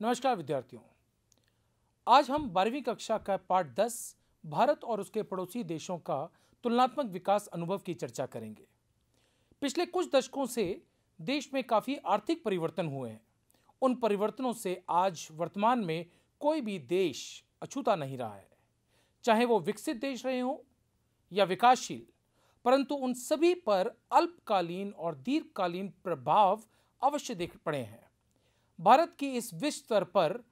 नमस्कार विद्यार्थियों। आज हम बारहवीं कक्षा का पाठ 10 भारत और उसके पड़ोसी देशों का तुलनात्मक विकास अनुभव की चर्चा करेंगे। पिछले कुछ दशकों से देश में काफ़ी आर्थिक परिवर्तन हुए हैं। उन परिवर्तनों से आज वर्तमान में कोई भी देश अछूता नहीं रहा है। चाहे वो विकसित देश रहे हों या विकासशील, परंतु उन सभी पर अल्पकालीन और दीर्घकालीन प्रभाव अवश्य देख पड़े हैं। भारत की इस विश्व स्तर पर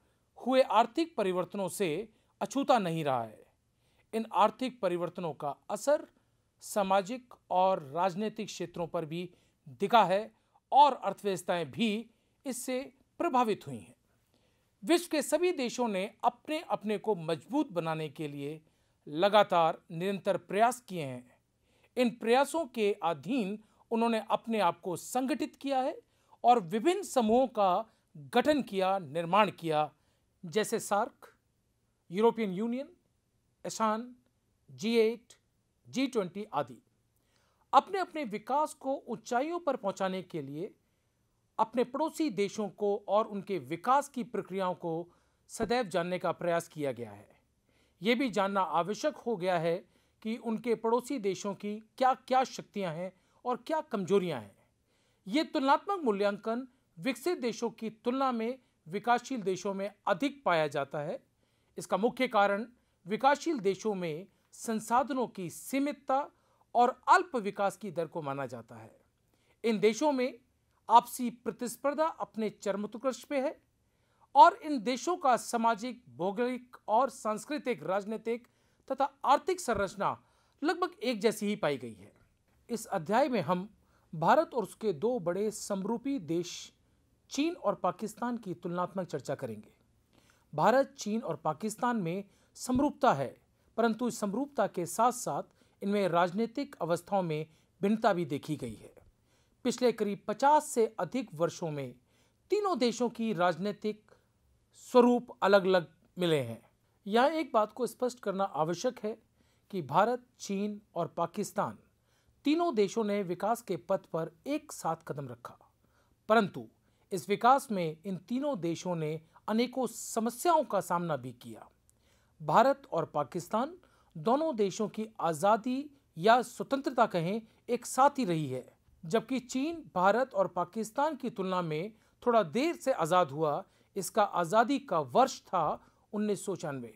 हुए आर्थिक परिवर्तनों से अछूता नहीं रहा है। इन आर्थिक परिवर्तनों का असर सामाजिक और राजनीतिक क्षेत्रों पर भी दिखा है और अर्थव्यवस्थाएँ भी इससे प्रभावित हुई हैं। विश्व के सभी देशों ने अपने अपने को मज़बूत बनाने के लिए लगातार निरंतर प्रयास किए हैं। इन प्रयासों के अधीन उन्होंने अपने आप को संगठित किया है और विभिन्न समूहों का गठन किया, निर्माण किया, जैसे SAARC, European Union ASEAN G eight, G twenty आदि। अपने अपने विकास को ऊंचाइयों पर पहुँचाने के लिए अपने पड़ोसी देशों को और उनके विकास की प्रक्रियाओं को सदैव जानने का प्रयास किया गया है। ये भी जानना आवश्यक हो गया है कि उनके पड़ोसी देशों की क्या क्या शक्तियाँ हैं और क्या कमजोरियाँ हैं। ये तुलनात्मक मूल्यांकन विकसित देशों की तुलना में विकासशील देशों में अधिक पाया जाता है। इसका मुख्य कारण विकासशील देशों में संसाधनों की सीमितता और अल्प विकास की दर को माना जाता है। इन देशों में आपसी प्रतिस्पर्धा अपने चरमोत्कर्ष पे है और इन देशों का सामाजिक, भौगोलिक और सांस्कृतिक, राजनीतिक तथा आर्थिक संरचना लगभग एक जैसी ही पाई गई है। इस अध्याय में हम भारत और उसके दो बड़े समरूपी देश चीन और पाकिस्तान की तुलनात्मक चर्चा करेंगे। भारत, चीन और पाकिस्तान में समरूपता है, परंतु इस समरूपता के साथ साथ इनमें राजनीतिक अवस्थाओं में भिन्नता भी देखी गई है। पिछले करीब 50 से अधिक वर्षों में तीनों देशों की राजनीतिक स्वरूप अलग अलग मिले हैं। यह एक बात को स्पष्ट करना आवश्यक है कि भारत, चीन और पाकिस्तान तीनों देशों ने विकास के पथ पर एक साथ कदम रखा, परंतु इस विकास में इन तीनों देशों ने अनेकों समस्याओं का सामना भी किया। भारत और पाकिस्तान दोनों देशों की आज़ादी या स्वतंत्रता कहें, एक साथ ही रही है, जबकि चीन, भारत और पाकिस्तान की तुलना में थोड़ा देर से आज़ाद हुआ। इसका आज़ादी का वर्ष था उन्नीस सौ छियानवे।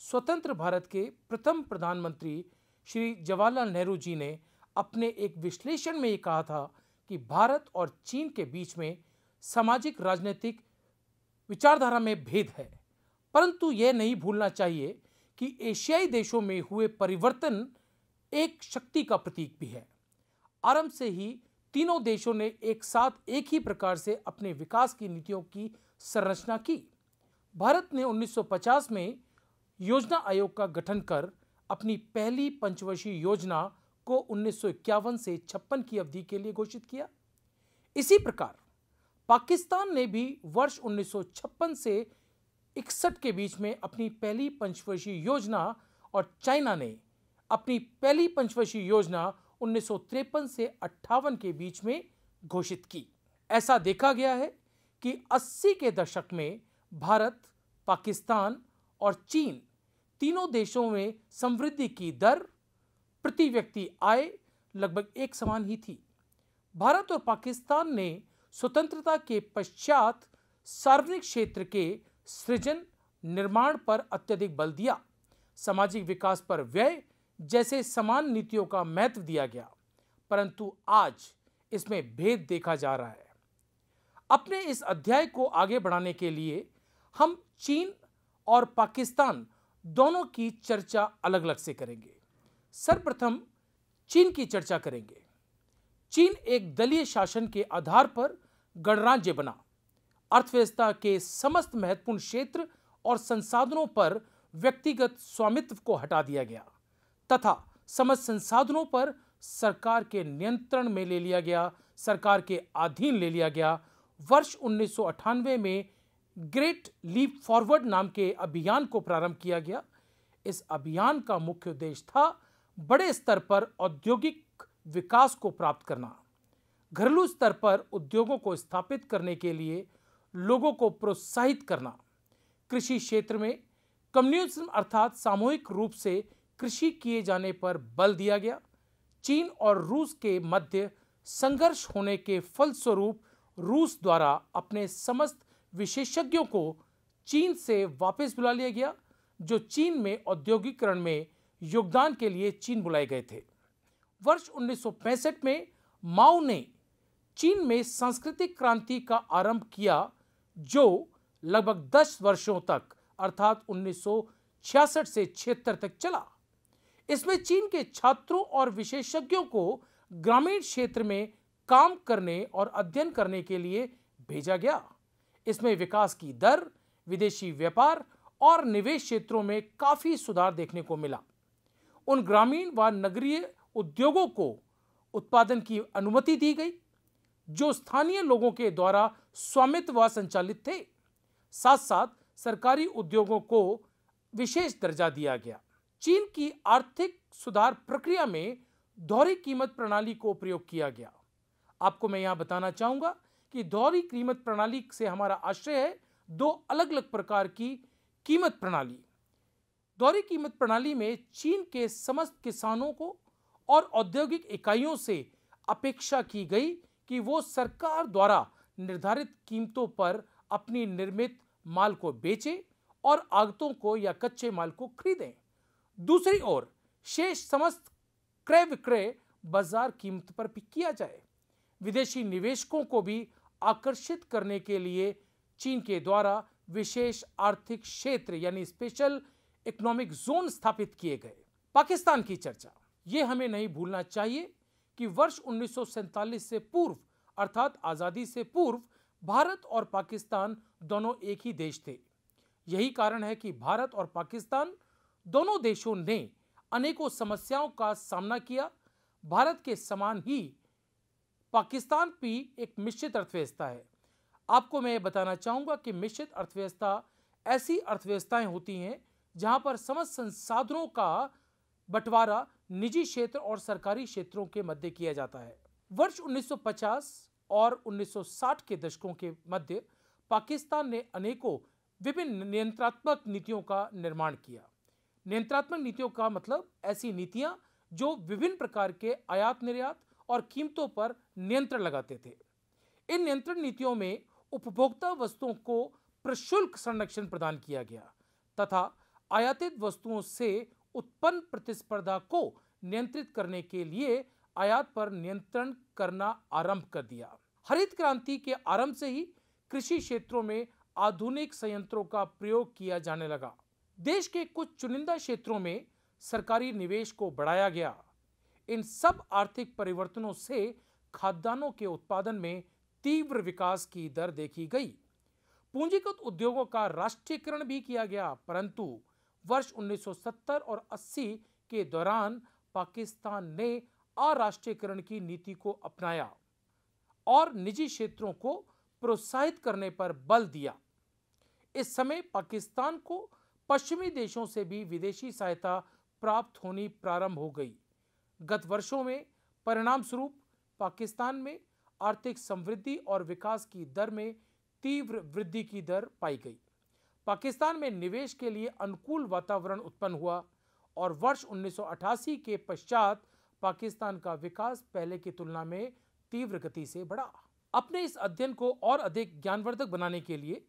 स्वतंत्र भारत के प्रथम प्रधानमंत्री श्री जवाहरलाल नेहरू जी ने अपने एक विश्लेषण में ये कहा था कि भारत और चीन के बीच में सामाजिक, राजनीतिक विचारधारा में भेद है। परंतु यह नहीं भूलना चाहिए कि एशियाई देशों में हुए परिवर्तन एक शक्ति का प्रतीक भी है। आरंभ से ही तीनों देशों ने एक साथ एक ही प्रकार से अपने विकास की नीतियों की संरचना की। भारत ने 1950 में योजना आयोग का गठन कर अपनी पहली पंचवर्षीय योजना को उन्नीस सौ इक्यावन से छप्पन की अवधि के लिए घोषित किया। इसी प्रकार पाकिस्तान ने भी वर्ष 1956 से इकसठ के बीच में अपनी पहली पंचवर्षीय योजना और चाइना ने अपनी पहली पंचवर्षीय योजना उन्नीस सौ तिरपन से अट्ठावन के बीच में घोषित की। ऐसा देखा गया है कि 80 के दशक में भारत, पाकिस्तान और चीन तीनों देशों में समृद्धि की दर, प्रति व्यक्ति आय लगभग एक समान ही थी। भारत और पाकिस्तान ने स्वतंत्रता के पश्चात सार्वजनिक क्षेत्र के सृजन निर्माण पर अत्यधिक बल दिया। सामाजिक विकास पर व्यय जैसे समान नीतियों का महत्व दिया गया, परंतु आज इसमें भेद देखा जा रहा है। अपने इस अध्याय को आगे बढ़ाने के लिए हम चीन और पाकिस्तान दोनों की चर्चा अलग अलग से करेंगे। सर्वप्रथम चीन की चर्चा करेंगे। चीन एक दलीय शासन के आधार पर गणराज्य बना। अर्थव्यवस्था के समस्त महत्वपूर्ण क्षेत्र और संसाधनों पर व्यक्तिगत स्वामित्व को हटा दिया गया, तथा समस्त संसाधनों पर सरकार के नियंत्रण में ले लिया गया, सरकार के अधीन ले लिया गया। वर्ष उन्नीस सौ अठानवे में ग्रेट लीप फॉरवर्ड नाम के अभियान को प्रारंभ किया गया। इस अभियान का मुख्य उद्देश्य था बड़े स्तर पर औद्योगिक विकास को प्राप्त करना। घरेलू स्तर पर उद्योगों को स्थापित करने के लिए लोगों को प्रोत्साहित करना। कृषि क्षेत्र में कम्युनिज्म अर्थात सामूहिक रूप से कृषि किए जाने पर बल दिया गया। चीन और रूस के मध्य संघर्ष होने के फलस्वरूप रूस द्वारा अपने समस्त विशेषज्ञों को चीन से वापस बुला लिया गया, जो चीन में औद्योगिकरण में योगदान के लिए चीन बुलाए गए थे। वर्ष 1965 में माओ ने चीन में सांस्कृतिक क्रांति का आरंभ किया, जो लगभग 10 वर्षों तक, अर्थात 1966 से छिहत्तर तक चला। इसमें चीन के छात्रों और विशेषज्ञों को ग्रामीण क्षेत्र में काम करने और अध्ययन करने के लिए भेजा गया। इसमें विकास की दर, विदेशी व्यापार और निवेश क्षेत्रों में काफ़ी सुधार देखने को मिला। उन ग्रामीण व नगरीय उद्योगों को उत्पादन की अनुमति दी गई। जो स्थानीय लोगों के द्वारा स्वामित्व व संचालित थे। साथ साथ सरकारी उद्योगों को विशेष दर्जा दिया गया। चीन की आर्थिक सुधार प्रक्रिया में दोहरी कीमत प्रणाली को प्रयोग किया गया। आपको मैं यहाँ बताना चाहूँगा कि दोहरी कीमत प्रणाली से हमारा आश्रय है दो अलग अलग प्रकार की कीमत प्रणाली। दोहरी कीमत प्रणाली में चीन के समस्त किसानों को और औद्योगिक इकाइयों से अपेक्षा की गई कि वो सरकार द्वारा निर्धारित कीमतों पर अपनी निर्मित माल को बेचे और आगतों को या कच्चे माल को खरीदें। दूसरी ओर, शेष समस्त क्रय विक्रय बाज़ार कीमत पर भी किया जाए। विदेशी निवेशकों को भी आकर्षित करने के लिए चीन के द्वारा विशेष आर्थिक क्षेत्र यानी स्पेशल इकोनॉमिक जोन स्थापित किए गए। पाकिस्तान की चर्चा। ये हमें नहीं भूलना चाहिए कि वर्ष उन्नीस से पूर्व, अर्थात आज़ादी से पूर्व, भारत और पाकिस्तान दोनों एक ही देश थे। यही कारण है कि भारत और पाकिस्तान दोनों देशों ने अनेकों समस्याओं का सामना किया। भारत के समान ही पाकिस्तान भी एक मिश्रित अर्थव्यवस्था है। आपको मैं ये बताना चाहूँगा कि मिश्रित अर्थव्यवस्था, ऐसी अर्थव्यवस्थाएँ होती हैं जहाँ पर समस्त संसाधनों का बंटवारा निजी क्षेत्र और सरकारी क्षेत्रों के मध्य किया जाता है। वर्ष 1950 और 1960 के दशकों के मध्य पाकिस्तान ने अनेकों विभिन्न नियंत्रात्मक नीतियों का निर्माण किया। नियंत्रात्मक नीतियों का मतलब ऐसी नीतियाँ जो विभिन्न प्रकार के आयात निर्यात और कीमतों पर नियंत्रण लगाते थे। इन नियंत्रण नीतियों में उपभोक्ता वस्तुओं को प्रशुल्क संरक्षण प्रदान किया गया तथा आयातित वस्तुओं से उत्पन्न प्रतिस्पर्धा को नियंत्रित करने के लिए आयात पर नियंत्रण करना आरंभ कर दिया। हरित क्रांति के आरंभ से ही कृषि क्षेत्रों में आधुनिक संयंत्रों का प्रयोग किया जाने लगा। देश के कुछ चुनिंदा क्षेत्रों में सरकारी निवेश को बढ़ाया गया। इन सब आर्थिक परिवर्तनों से खाद्यान्नों के उत्पादन में तीव्र विकास की दर देखी गई। पूंजीगत उद्योगों का राष्ट्रीयकरण भी किया गया, परंतु वर्ष 1970 और 80 के दौरान पाकिस्तान ने अराष्ट्रीयकरण की नीति को अपनाया और निजी क्षेत्रों को प्रोत्साहित करने पर बल दिया। इस समय पाकिस्तान को पश्चिमी देशों से भी विदेशी सहायता प्राप्त होनी प्रारंभ हो गई। गत वर्षों में परिणाम स्वरूप पाकिस्तान में आर्थिक समृद्धि और विकास की दर में तीव्र वृद्धि की दर पाई गई। पाकिस्तान में निवेश के लिए अनुकूल वातावरण उत्पन्न हुआ और वर्ष 1988 के पश्चात पाकिस्तान का विकास पहले की तुलना में तीव्र गति से बढ़ा। अपने इस अध्ययन को और अधिक ज्ञानवर्धक बनाने के लिए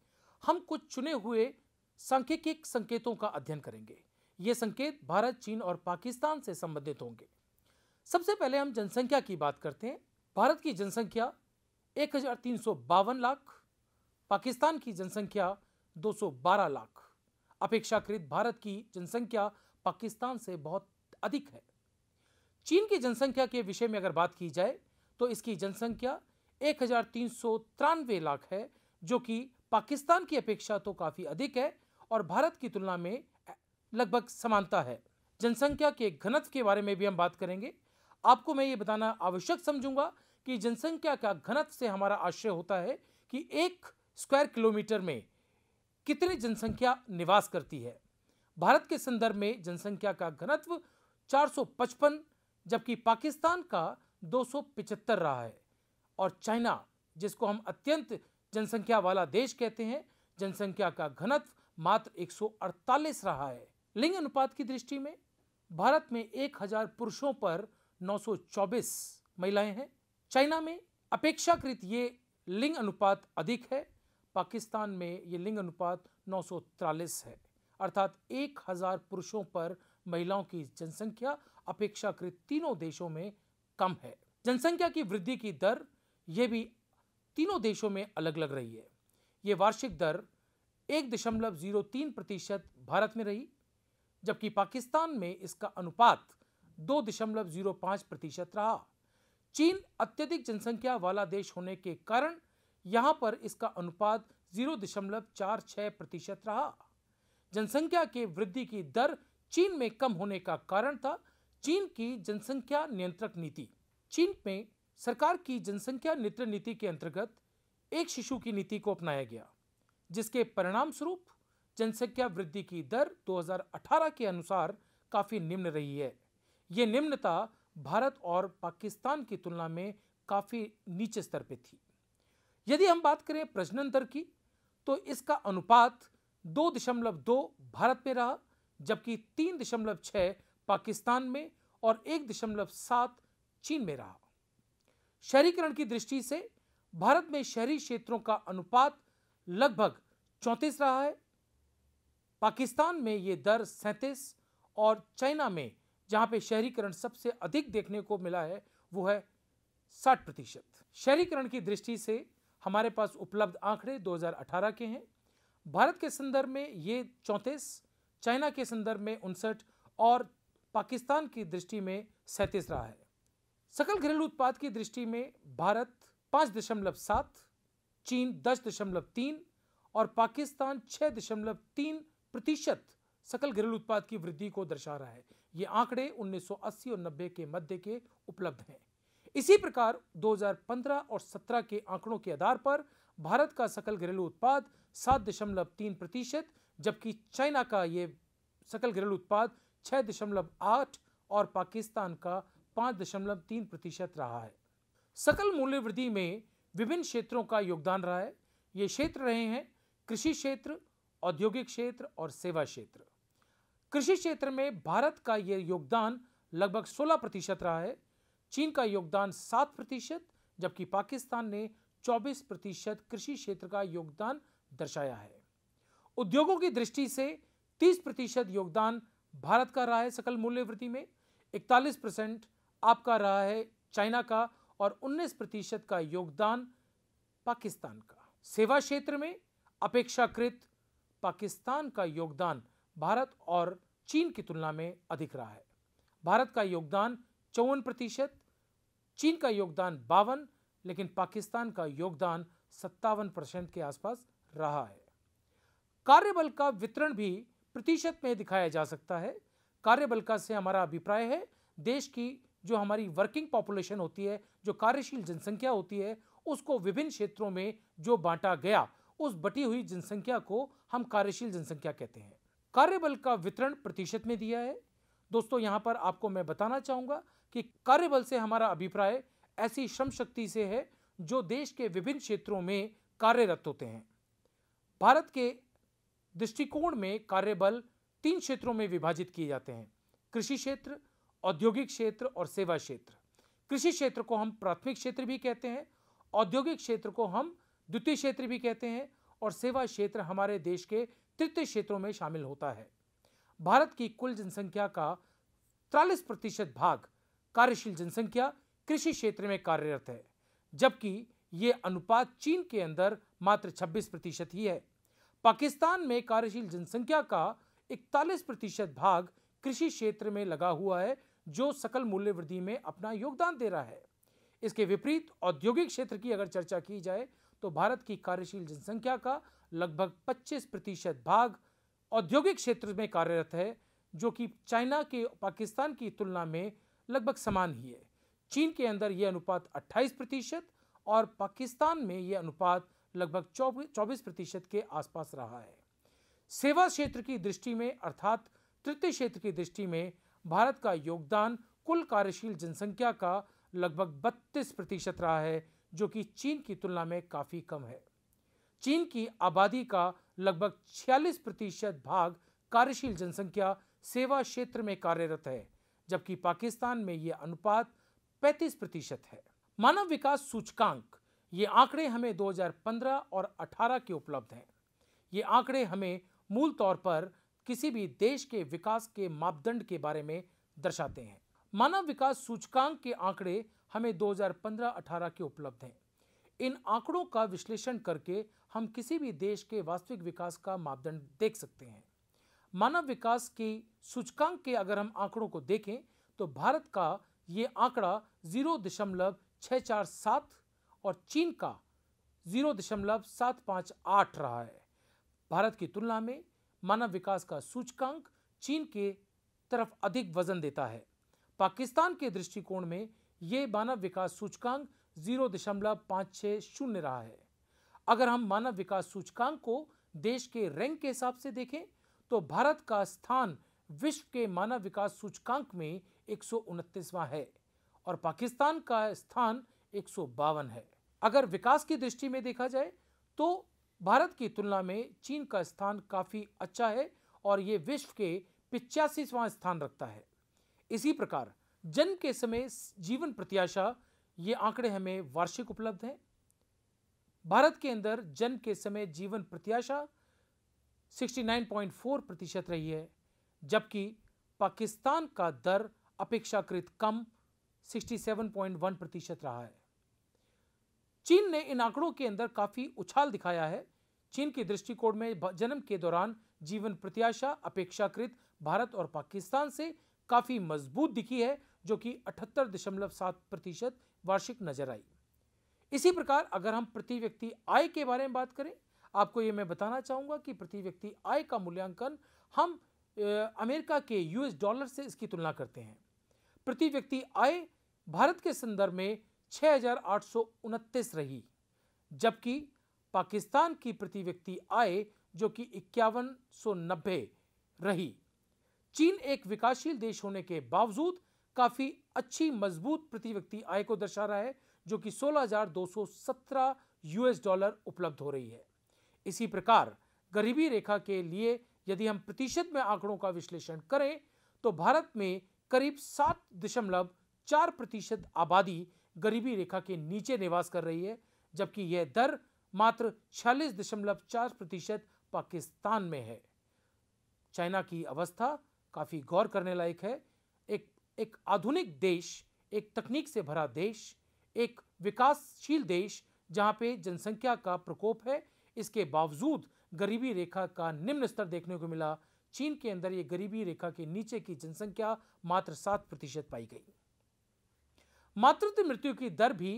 हम कुछ चुने हुए सांख्यिकी संकेतों का अध्ययन करेंगे। ये संकेत भारत, चीन और पाकिस्तान से संबंधित होंगे। सबसे पहले हम जनसंख्या की बात करते हैं। भारत की जनसंख्या एक हज़ार तीन सौ बावन लाख, पाकिस्तान की जनसंख्या 212 लाख। अपेक्षाकृत भारत की जनसंख्या पाकिस्तान से बहुत अधिक है। चीन की जनसंख्या के विषय में अगर बात की जाए तो इसकी जनसंख्या एक हज़ार तीन सौ तिरानवे लाख है, जो कि पाकिस्तान की अपेक्षा तो काफ़ी अधिक है और भारत की तुलना में लगभग समानता है। जनसंख्या के घनत्व के बारे में भी हम बात करेंगे। आपको मैं ये बताना आवश्यक समझूँगा कि जनसंख्या का घनत्व से हमारा आश्रय होता है कि एक स्क्वायर किलोमीटर में कितनी जनसंख्या निवास करती है? भारत के संदर्भ में जनसंख्या का घनत्व 455 जबकि पाकिस्तान का 275 रहा है। और चाइना, जिसको हम अत्यंत जनसंख्या वाला देश कहते हैं, जनसंख्या का घनत्व मात्र 148 रहा है। लिंग अनुपात की दृष्टि में, भारत में 1000 पुरुषों पर 924 महिलाएँ हैं। चाइना में अपेक्षाकृत ये लिंग अनुपात अधिक है। पाकिस्तान में ये लिंग अनुपात नौ है। अर्थात 1000 पुरुषों पर महिलाओं की जनसंख्या अपेक्षाकृत तीनों देशों में कम है। जनसंख्या की वृद्धि की दर यह भी तीनों देशों में अलग अलग रही है। ये वार्षिक दर एक दशमलव ज़ीरो तीन प्रतिशत भारत में रही, जबकि पाकिस्तान में इसका अनुपात दो दशमलव ज़ीरो पाँच प्रतिशत रहा। चीन अत्यधिक जनसंख्या वाला देश होने के कारण यहाँ पर इसका अनुपात ज़ीरो दशमलव चार छह प्रतिशत रहा। जनसंख्या के वृद्धि की दर चीन में कम होने का कारण था। चीन की जनसंख्या नियंत्रक नीति। चीन में सरकार की जनसंख्या नियंत्रण नीति के अंतर्गत एक शिशु की नीति को अपनाया गया, जिसके परिणाम स्वरूप जनसंख्या वृद्धि की दर 2018 के अनुसार काफ़ी निम्न रही है। यह निम्नता भारत और पाकिस्तान की तुलना में काफ़ी नीचे स्तर पर थी। यदि हम बात करें प्रजनन दर की तो इसका अनुपात दो दशमलव दो भारत में रहा, जबकि तीन दशमलव छह पाकिस्तान में और एक दशमलव सात चीन में रहा। शहरीकरण की दृष्टि से भारत में शहरी क्षेत्रों का अनुपात लगभग चौंतीस रहा है। पाकिस्तान में ये दर सैंतीस और चाइना में, जहाँ पे शहरीकरण सबसे अधिक देखने को मिला है, वो है साठ प्रतिशत। शहरीकरण की दृष्टि से हमारे पास उपलब्ध आंकड़े 2018 के हैं। भारत के संदर्भ में ये चौंतीस, चाइना के संदर्भ में उनसठ और पाकिस्तान की दृष्टि में सैंतीस रहा है। सकल घरेलू उत्पाद की दृष्टि में भारत पाँच दशमलव सात, चीन दस दशमलव तीन और पाकिस्तान छह दशमलव तीन प्रतिशत सकल घरेलू उत्पाद की वृद्धि को दर्शा रहा है। ये आंकड़े 1980 और 90 के मध्य के उपलब्ध हैं। इसी प्रकार 2015 और 17 के आंकड़ों के आधार पर भारत का सकल घरेलू उत्पाद सात दशमलव तीन प्रतिशत, जबकि चाइना का ये सकल घरेलू उत्पाद छह दशमलव आठ और पाकिस्तान का पाँच दशमलव तीन प्रतिशत रहा है। सकल मूल्य वृद्धि में विभिन्न क्षेत्रों का योगदान रहा है। ये क्षेत्र रहे हैं कृषि क्षेत्र, औद्योगिक क्षेत्र और सेवा क्षेत्र। कृषि क्षेत्र में भारत का यह योगदान लगभग 16 प्रतिशत रहा है। चीन का योगदान 7 प्रतिशत, जबकि पाकिस्तान ने 24 प्रतिशत कृषि क्षेत्र का योगदान दर्शाया है। उद्योगों की दृष्टि से 30 प्रतिशत योगदान भारत का रहा है सकल मूल्य वृद्धि में 41 परसेंट आपका रहा है चाइना का और 19 प्रतिशत का योगदान पाकिस्तान का। सेवा क्षेत्र में अपेक्षाकृत पाकिस्तान का योगदान भारत और चीन की तुलना में अधिक रहा है। भारत का योगदान चौवन प्रतिशत चीन का योगदान बावन, लेकिन पाकिस्तान का योगदान सत्तावन परसेंट के आसपास रहा है। कार्यबल का वितरण भी प्रतिशत में दिखाया जा सकता है। कार्यबल का से हमारा अभिप्राय है, देश की जो हमारी वर्किंग पॉपुलेशन होती है, जो कार्यशील जनसंख्या होती है, उसको विभिन्न क्षेत्रों में जो बांटा गया, उस बटी हुई जनसंख्या को हम कार्यशील जनसंख्या कहते हैं। कार्यबल का वितरण प्रतिशत में दिया है दोस्तों, यहाँ पर आपको मैं बताना चाहूँगा कि कार्यबल से हमारा अभिप्राय ऐसी श्रम शक्ति से है जो देश के विभिन्न क्षेत्रों में कार्यरत होते हैं। भारत के दृष्टिकोण में कार्यबल तीन क्षेत्रों में विभाजित किए जाते हैं, कृषि क्षेत्र, औद्योगिक क्षेत्र और सेवा क्षेत्र। कृषि क्षेत्र को हम प्राथमिक क्षेत्र भी कहते हैं, औद्योगिक क्षेत्र को हम द्वितीय क्षेत्र भी कहते हैं और सेवा क्षेत्र हमारे देश के तृतीय क्षेत्रों में शामिल होता है। भारत की कुल जनसंख्या का चालीस प्रतिशत भाग कार्यशील जनसंख्या कृषि क्षेत्र में कार्यरत है, जबकि ये अनुपात चीन के अंदर मात्र 26 प्रतिशत ही है। पाकिस्तान में कार्यशील जनसंख्या का 41 प्रतिशत भाग कृषि क्षेत्र में लगा हुआ है, जो सकल मूल्य वृद्धि में अपना योगदान दे रहा है। इसके विपरीत औद्योगिक क्षेत्र की अगर चर्चा की जाए तो भारत की कार्यशील जनसंख्या का लगभग 25 प्रतिशत भाग औद्योगिक क्षेत्र में कार्यरत है, जो कि चाइना के पाकिस्तान की तुलना में लगभग समान ही है। चीन के अंदर यह अनुपात 28 प्रतिशत और पाकिस्तान में यह अनुपात लगभग 24 प्रतिशत के आसपास रहा है। सेवा क्षेत्र की दृष्टि में, अर्थात तृतीय क्षेत्र की दृष्टि में, भारत का योगदान कुल कार्यशील जनसंख्या का लगभग 32 प्रतिशत रहा है, जो कि चीन की तुलना में काफ़ी कम है। चीन की आबादी का लगभग 46 प्रतिशत भाग कार्यशील जनसंख्या सेवा क्षेत्र में कार्यरत है, जबकि पाकिस्तान में यह अनुपात 35 प्रतिशत है। मानव विकास सूचकांक, ये आंकड़े हमें 2015 और 18 के उपलब्ध हैं। ये आंकड़े हमें मूल तौर पर किसी भी देश के विकास के मापदंड के बारे में दर्शाते हैं। मानव विकास सूचकांक के आंकड़े हमें 2015-18 के उपलब्ध हैं। इन आंकड़ों का विश्लेषण करके हम किसी भी देश के वास्तविक विकास का मापदंड देख सकते हैं। मानव विकास की सूचकांक के अगर हम आंकड़ों को देखें तो भारत का ये आंकड़ा ज़ीरो दशमलव छः चार सात और चीन का ज़ीरो दशमलव सात पाँच आठ रहा है। भारत की तुलना में मानव विकास का सूचकांक चीन के तरफ़ अधिक वज़न देता है। पाकिस्तान के दृष्टिकोण में ये मानव विकास सूचकांक ज़ीरो दशमलव पाँच छः शून्य रहा है। अगर हम मानव विकास सूचकांक को देश के रैंक के हिसाब से देखें तो भारत का स्थान विश्व के मानव विकास सूचकांक में एक है और पाकिस्तान का स्थान एक सौ बावन है। अगर विकास की दृष्टि में देखा जाए तो भारत की तुलना में चीन का स्थान काफ़ी अच्छा है और ये विश्व के पिचासीवां स्थान रखता है। इसी प्रकार, जन्म के समय जीवन प्रत्याशा, ये आंकड़े हमें वार्षिक उपलब्ध हैं। भारत के अंदर जन्म के समय जीवन प्रत्याशा 69.4 प्रतिशत रही है, जबकि पाकिस्तान का दर अपेक्षाकृत कम 67.1 प्रतिशत रहा है। चीन ने इन आंकड़ों के अंदर काफ़ी उछाल दिखाया है। चीन के दृष्टिकोण में जन्म के दौरान जीवन प्रत्याशा अपेक्षाकृत भारत और पाकिस्तान से काफ़ी मज़बूत दिखी है, जो कि अठहत्तर दशमलव सात प्रतिशत वार्षिक नज़र आई। इसी प्रकार अगर हम प्रति व्यक्ति आय के बारे में बात करें, आपको ये मैं बताना चाहूँगा कि प्रति व्यक्ति आय का मूल्यांकन हम अमेरिका के यूएस डॉलर से इसकी तुलना करते हैं। प्रति व्यक्ति आय भारत के संदर्भ में छः रही, जबकि पाकिस्तान की प्रति व्यक्ति आय जो कि इक्यावन रही। चीन एक विकासशील देश होने के बावजूद काफ़ी अच्छी मज़बूत प्रति व्यक्ति आय को दर्शा रहा है जो कि 16,217 यूएस डॉलर उपलब्ध हो रही है। इसी प्रकार गरीबी रेखा के लिए यदि हम प्रतिशत में आंकड़ों का विश्लेषण करें तो भारत में करीब सात दशमलव चार प्रतिशत आबादी गरीबी रेखा के नीचे निवास कर रही है जबकि यह दर मात्र छियालीस दशमलव चार प्रतिशत पाकिस्तान में है। चाइना की अवस्था काफ़ी गौर करने लायक है। एक एक आधुनिक देश एक तकनीक से भरा देश एक विकासशील देश जहाँ पे जनसंख्या का प्रकोप है। इसके बावजूद गरीबी रेखा का निम्न स्तर देखने को मिला। चीन के अंदर ये गरीबी रेखा के नीचे की जनसंख्या मात्र सात प्रतिशत पाई गई। मातृत्व मृत्यु की दर भी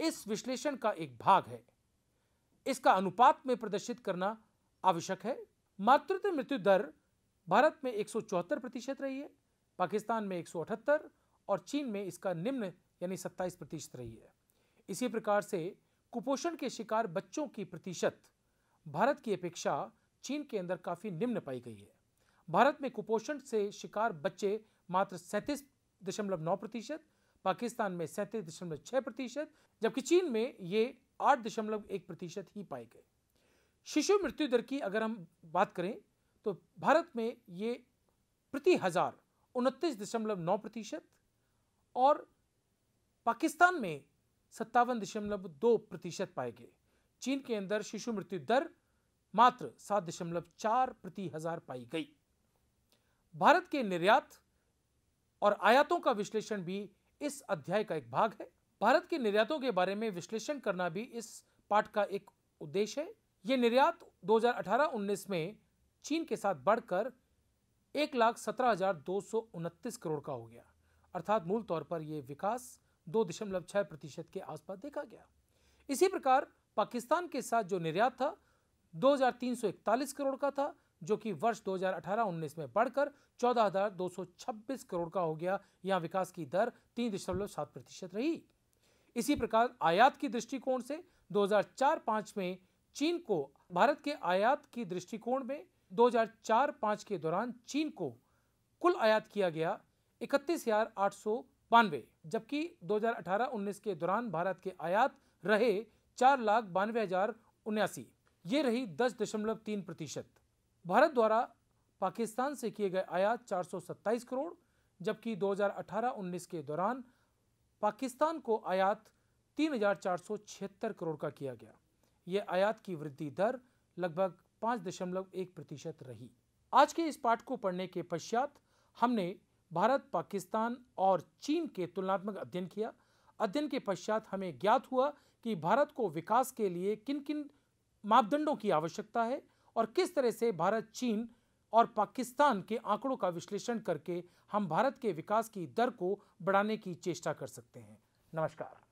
इस विश्लेषण का एक भाग है। इसका अनुपात में प्रदर्शित करना आवश्यक है। मातृत्व मृत्यु दर भारत में एक प्रतिशत रही है, पाकिस्तान में एक सौ अठहत्तर और चीन में इसका निम्न यानी 27 प्रतिशत रही है। इसी प्रकार से कुपोषण के शिकार बच्चों की प्रतिशत भारत की अपेक्षा चीन के अंदर काफ़ी निम्न पाई गई है। भारत में कुपोषण से शिकार बच्चे मात्र सैंतीस दशमलव नौ प्रतिशत, पाकिस्तान में सैंतीस दशमलव छः प्रतिशत, जबकि चीन में ये आठ दशमलव एक प्रतिशत ही पाए गए। शिशु मृत्यु दर की अगर हम बात करें तो भारत में ये प्रति हज़ार उनतीस दशमलव नौ प्रतिशत और पाकिस्तान में सत्तावन दशमलव दो प्रतिशत पाए गए। चीन के अंदर शिशु मृत्यु दर मात्र सात दशमलव चार प्रति हज़ार पाई गई। भारत के निर्यात और आयातों का विश्लेषण भी इस अध्याय का एक भाग है। भारत के निर्यातों के बारे में विश्लेषण करना भी इस पाठ का एक उद्देश्य है। ये निर्यात 2018-19 में चीन के साथ बढ़कर एक लाख सत्रह हज़ार दो सौ उनतीस करोड़ का हो गया। अर्थात मूल तौर पर यह विकास दो दशमलव छह प्रतिशत के आसपास देखा गया। इसी प्रकार पाकिस्तान के साथ जो निर्यात था 2341 करोड़ का था जो कि वर्ष 2018-19 में बढ़कर 14,226 करोड़ का हो गया। यहाँ विकास की दर तीन दशमलव सात प्रतिशत रही। इसी प्रकार आयात की दृष्टिकोण से 2004-5 में चीन को भारत के आयात की दृष्टिकोण में 2004-5 के दौरान चीन को कुल आयात किया गया इकतीस बानवे, जबकि 2018-19 के दौरान भारत के आयात रहे चार लाख बानवे हज़ार उन्यासी। ये रही दस दशमलव तीन प्रतिशत। भारत द्वारा पाकिस्तान से किए गए आयात 427 करोड़, जबकि 2018-19 के दौरान पाकिस्तान को आयात तीन हज़ार चार सौ छिहत्तर करोड़ का किया गया। यह आयात की वृद्धि दर लगभग पाँच दशमलव एक प्रतिशत रही। आज के इस पाठ को पढ़ने के पश्चात हमने भारत, पाकिस्तान और चीन के तुलनात्मक अध्ययन किया। अध्ययन के पश्चात हमें ज्ञात हुआ कि भारत को विकास के लिए किन किन मापदंडों की आवश्यकता है और किस तरह से भारत, चीन और पाकिस्तान के आंकड़ों का विश्लेषण करके हम भारत के विकास की दर को बढ़ाने की चेष्टा कर सकते हैं। नमस्कार।